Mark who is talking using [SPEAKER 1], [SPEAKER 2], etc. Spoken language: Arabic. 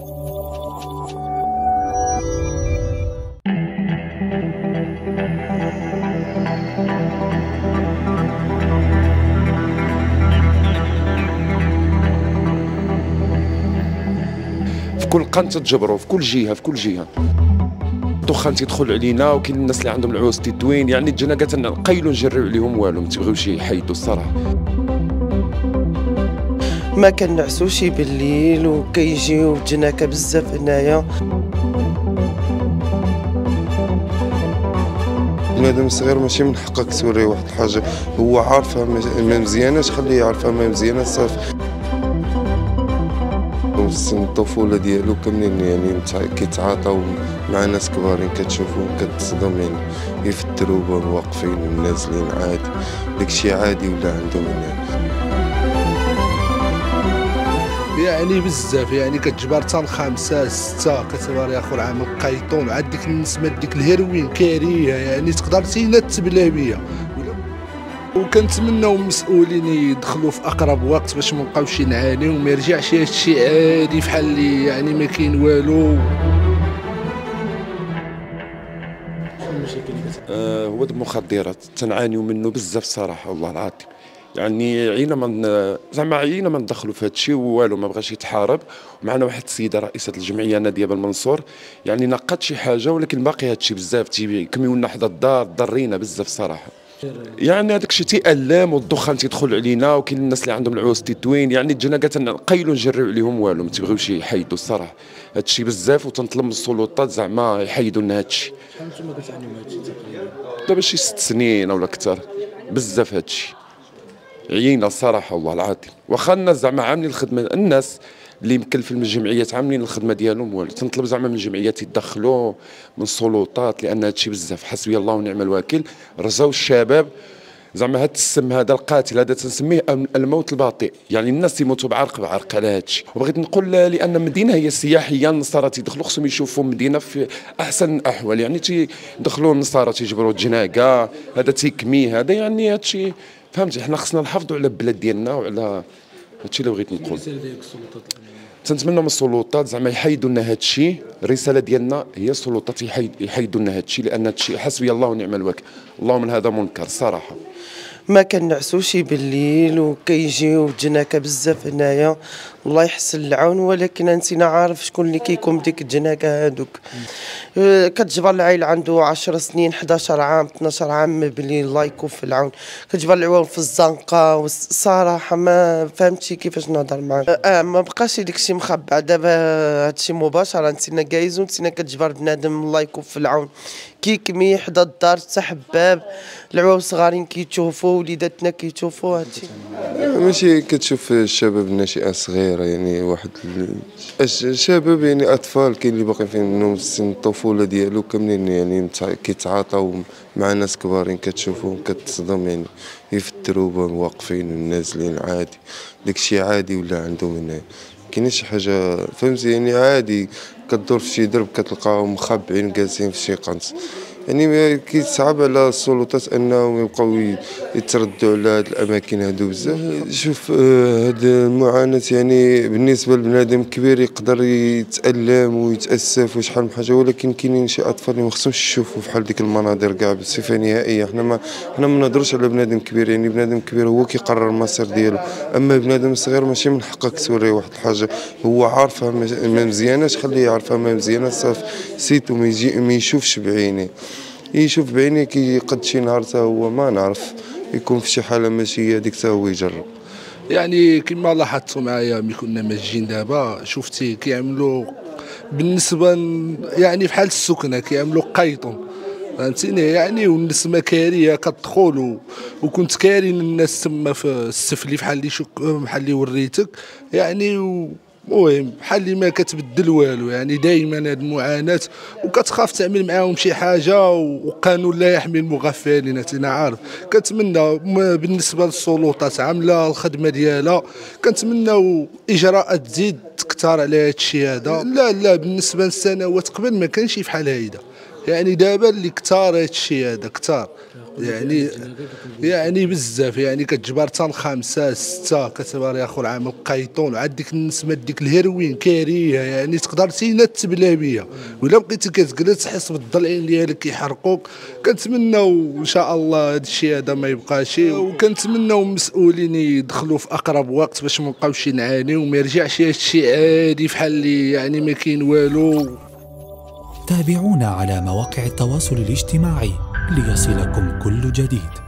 [SPEAKER 1] في كل قنت تجبروا في كل جهة في كل جهة. الدخان تيدخل علينا وكاين الناس اللي عندهم العوز تدوين يعني جينا كاع نقيلوا نجريو عليهم والو ما تيبغيوش يحيدوا الصراحة.
[SPEAKER 2] ما كنعسوش بالليل وكيجيو جناكه بزاف هنايا.
[SPEAKER 3] بنادم صغير ماشي من حقك توريه واحد الحاجة. هو عارفها ما مزياناش خليه يعرفها ما مزيانه صافي. سن الطفولة ديالو كاملين يعني كيتعاطاو مع ناس كبارين كتشوفهم كتصدم يعني. يفتروا واقفين ونازلين عادي. داكشي عادي ولا عندهم يعني.
[SPEAKER 4] يعني بزاف يعني كتجبر حتى الخامسه ستة كتبار يا خو العام قيطون. عاد ديك النسمة ديك الهيروين كاريه يعني تقدر تينا تبلا بيا. وكنتمناو المسؤولين يدخلوا في أقرب وقت باش ما نبقاوش وما يرجعش هذا الشيء عادي فحال اللي يعني ما كاين والو.
[SPEAKER 1] آه هو المخدرات. تنعانيو منه بزاف الصراحه والله العظيم. يعني عينا ما زعما عينا ما ندخلوا في هذا الشيء والو ما بغاش يتحارب. ومعنا واحد السيدة رئيسة الجمعية نادية بالمنصور يعني نقات شي حاجة ولكن باقي هذا الشيء بزاف تيكميو لنا حدا الدار ضرينا بزاف الصراحه يعني هذاك الشيء تيألم والدخان تيدخل علينا وكاين الناس اللي عندهم العوز تدوين. يعني جينا كاع نقيلوا نجريو عليهم والو ما تيبغيوش يحيدوا الصراحة. هذا الشيء بزاف وتنطلب من السلطات زعما يحيدوا لنا هذا الشيء
[SPEAKER 5] شحال نتوما كتعانيو من هذا الشيء تقريبا؟
[SPEAKER 1] دابا شي ست سنين ولا أكثر. بزاف هذا الشيء عيينا الصراحة والله العظيم. واخا الناس زعما عاملين الخدمة الناس اللي مكلفين من الجمعيات عاملين الخدمة ديالهم والو. تنطلب زعما من الجمعيات يتدخلوا من السلطات لأن هذا الشيء بزاف. حسبي الله ونعم الوكيل. رجاو الشباب. زعما هذا السم هذا القاتل هذا تنسميه الموت البطيء يعني الناس تيموتوا بعرق بعرق على هذا الشيء وبغيت نقول لأن المدينة هي سياحية النصارى تيدخلوا خصهم يشوفوا مدينة في أحسن الاحوال يعني تيدخلوا النصارى تيجبروا الجناقة هذا تيكمي هذا يعني هذا الشيء فهمتي حنا خصنا نحافظوا على البلاد ديالنا وعلى هذا الشيء اللي بغيت نقول. تنتمنى من السلطات زعما يحيدوا لنا هذا الشيء الرسالة ديالنا هي السلطات يحيدوا لنا هذا الشيء لأن هذا الشيء حسبي الله ونعم الوكيل. اللهم هذا منكر صراحة.
[SPEAKER 2] ما كنعسوش بالليل وكيجيو جناكه بزاف هنايا. الله يحسن العون ولكن نسينا عارف شكون اللي كيكون بديك الجناكه هادوك. أه، كتجبر العيل عنده 10 سنين 11 عام 12 عام بلي الله يكون في العون. كتجبر العوام في الزنقة والصراحة ما فهمتش كيفاش نهضر معاك آه, أه، ما بقاش داك الشيء مخبع. دابا هادشي مباشره نسينا جايز ونسينا كتجبر بنادم الله يكون في العون. كيكمي حدا الدار حتى حباب. العوام صغارين كيتشوفوا وليداتنا كيتشوفوا هادشي.
[SPEAKER 3] ماشي كتشوف الشباب الناشئه صغيرة يعني واحد الشباب يعني أطفال كاين اللي باقي فيهم سن الطفولة ديالو كاملين يعني كيتعاطاو مع ناس كبارين كتشوفهم كتصدم يعني يفتروا واقفين ونازلين عادي. داكشي عادي ولا عندهم هنا؟ كاين شي حاجة فهمتي؟ يعني عادي كدور في شي درب كتلقاهم مخبعين جالسين في شي قنص. يعني كيتصعب على السلطات انهم يبقاو يتردوا على هاد الأماكن هادو بزاف. شوف آه، هاد المعاناة يعني بالنسبة لبنادم كبير يقدر يتألم ويتأسف وشحال من حاجة ولكن كاينين شي أطفال اللي ما خصهمش يشوفوا بحال ديك المناظر كاع بصفة نهائية. حنا ما حنا ما نهضروش على بنادم كبير يعني بنادم كبير هو كيقرر المصير ديالو. أما بنادم صغير ماشي من حقك توريه واحد الحاجة هو عارفها ما مزياناش خليه يعرفها ما مزيانة صافي سيتو ما يجي ما يشوفش بعينيه. يشوف بعينيه كي قد شي نهار حتى هو ما نعرف يكون في شي حالة ماشي هذيك حتى هو يجرب.
[SPEAKER 4] يعني كما لاحظتوا معايا ملي كنا ماجين دابا شفتي كيعملوا بالنسبة يعني بحال السكنة كيعملوا قيطون فهمتيني؟ يعني والنسمة كاريه كتدخل وكنت كارين الناس تما في السفلي بحال اللي بحال اللي وريتك. يعني المهم بحال اللي ما كتبدل والو يعني دائما هذه المعاناة وكتخاف تعمل معاهم شي حاجة وقانون لا يحمي المغفلين أنا عارف. كنتمنى بالنسبة للسلطات عاملة الخدمة ديالها كنتمنى إجراءات تزيد تكثر على هذا الشيء هذا. لا لا بالنسبة للسنوات قبل ما كانش بحال هيدا يعني دابا اللي كثار هذا الشيء هذا كثار يعني يعني بزاف يعني كتجبر حتى الخامسه ستة كتبار يا أخو العام القيطون وعاد ديك النسمة ديك الهيروين كاريه يعني تقدر تينا تبلا بيا ولا بقيتي كتجلس تحس بالضلعين ديالك كيحرقوك كنتمناو إن شاء الله هذا الشيء هذا ما يبقاش وكنتمناو المسؤولين يدخلوا في أقرب وقت باش ما نبقاوش نعانيو وما يرجعش هذا الشيء عادي في حال اللي يعني ما كاين والو.
[SPEAKER 6] تابعونا على مواقع التواصل الاجتماعي. ليصلكم كل جديد.